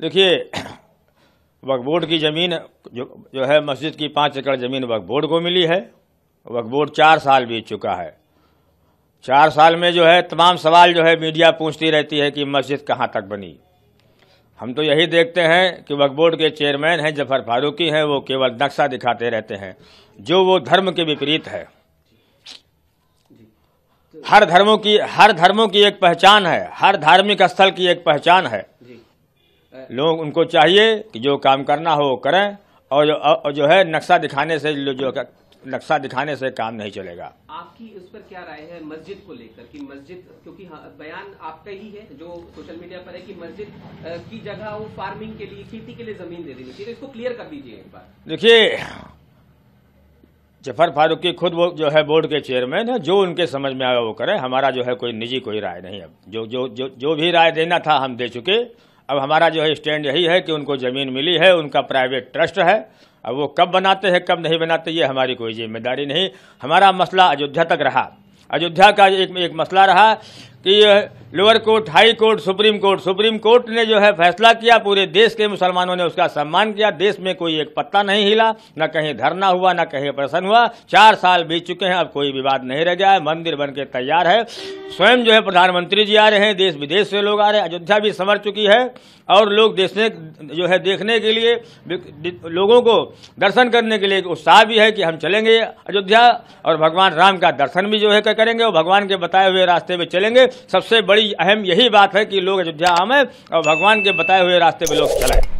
देखिए वक्फ बोर्ड की ज़मीन जो जो है मस्जिद की पाँच एकड़ ज़मीन वक्फ बोर्ड को मिली है। वक्फ बोर्ड चार साल बीत चुका है। चार साल में जो है, तमाम सवाल जो है मीडिया पूछती रहती है कि मस्जिद कहाँ तक बनी। हम तो यही देखते हैं कि वक्फ बोर्ड के चेयरमैन हैं, ज़फ़र फारूकी हैं, वो केवल नक्शा दिखाते रहते हैं। जो वो धर्म के विपरीत है। हर धर्मों की, हर धर्मों की एक पहचान है। हर धार्मिक स्थल की एक पहचान है। लोग उनको चाहिए कि जो काम करना हो वो करें और जो, और जो है नक्शा दिखाने से जो नक्शा दिखाने से काम नहीं चलेगा। आपकी उस पर क्या राय है मस्जिद को लेकर कि मस्जिद क्योंकि हाँ, बयान आपका ही है जो सोशल मीडिया पर है कि मस्जिद की जगह वो फ़ार्मिंग के लिए खेती के लिए ज़मीन दे देनी चाहिए तो इसको क्लियर कर दीजिए एक बार। देखिए ज़फ़र फारूकी खुद वो जो है बोर्ड के चेयरमैन है जो उनके समझ में आया वो करें हमारा जो है कोई निजी कोई राय नहीं अब जो जो जो जो भी राय देना था हम दे चुके अब हमारा जो है स्टैंड यही है कि उनको ज़मीन मिली है, उनका प्राइवेट ट्रस्ट है। अब वो कब बनाते हैं, कब नहीं बनाते, ये हमारी कोई ज़िम्मेदारी नहीं। हमारा मसला अयोध्या तक रहा। अयोध्या का एक एक मसला रहा कि lower court, high court, supreme court supreme court ने जो है फैसला किया, पूरे देश के मुसलमानों ने उसका सम्मान किया, देश में कोई एक पत्ता नहीं हिला, न कहीं धरना हुआ, न कहीं प्रश्न हुआ। चार साल बीत चुके हैं, अब कोई विवाद नहीं रह गया है, मंदिर बन के तैयार है। स्वयं जो है प्रधानमंत्री जी आ रहे हैं, देश विदेश से लोग आ रहे हैं, अयोध्या भी संवर चुकी है। और लोग देखने, जो है देखने के लिए, लोगों को दर्शन करने के लिए उत्साह भी है कि हम चलेंगे अयोध्या, और भगवान राम का दर्शन भी जो है करेंगे, और भगवान के बताए हुए रास्ते में चलेंगे। सबसे बड़ी अहम यही बात है कि लोग अयोध्या आए और भगवान के बताए हुए रास्ते पर लोग चलाएँ